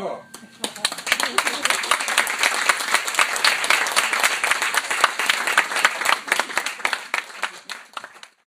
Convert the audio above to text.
Bravo.